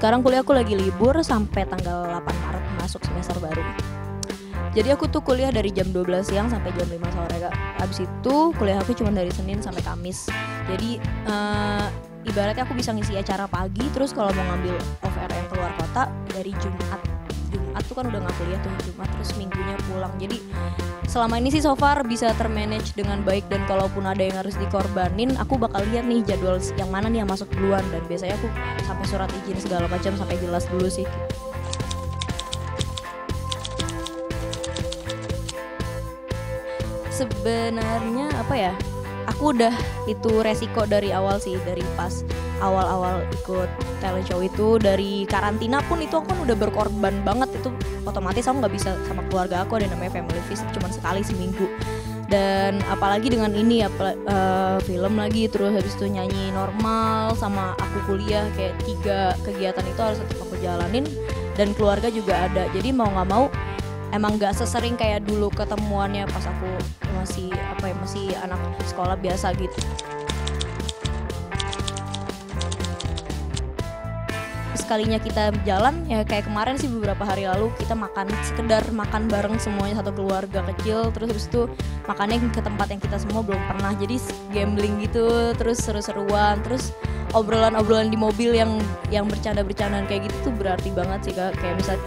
sekarang kuliah aku lagi libur sampai tanggal 8 Maret masuk semester baru. Jadi aku tuh kuliah dari jam 12 siang sampai jam 5 sore kak. Abis itu kuliah aku cuma dari Senin sampai Kamis. Jadi eh, ibaratnya aku bisa ngisi acara pagi, terus kalau mau ngambil off yang keluar kota dari Jumat. Jumat tuh kan udah nggak kuliah tuh Jumat terus minggunya pulang. Jadi selama ini sih so far bisa termanage dengan baik dan kalaupun ada yang harus dikorbanin, aku bakal lihat nih jadwal yang mana nih yang masuk duluan dan biasanya aku sampai surat izin segala macam sampai jelas dulu sih. sebenarnya apa ya aku udah itu resiko dari awal sih dari pas awal-awal ikut talent show itu dari karantina pun itu aku kan udah berkorban banget. Itu otomatis aku nggak bisa sama keluarga aku ada namanya family visit cuma sekali seminggu. Dan apalagi dengan ini apa uh, film lagi terus habis itu nyanyi normal sama aku kuliah kayak tiga kegiatan itu harus tetap aku jalanin. Dan keluarga juga ada jadi mau nggak mau emang nggak sesering kayak dulu ketemuannya pas aku masih apa ya masih anak sekolah biasa gitu. Sekalinya kita jalan ya kayak kemarin sih beberapa hari lalu kita makan sekedar makan bareng semuanya satu keluarga kecil terus terus tuh makannya ke tempat yang kita semua belum pernah. Jadi gambling gitu terus seru-seruan terus obrolan-obrolan di mobil yang yang bercanda-bercandaan kayak gitu tuh berarti banget sih kak. Kayak misalnya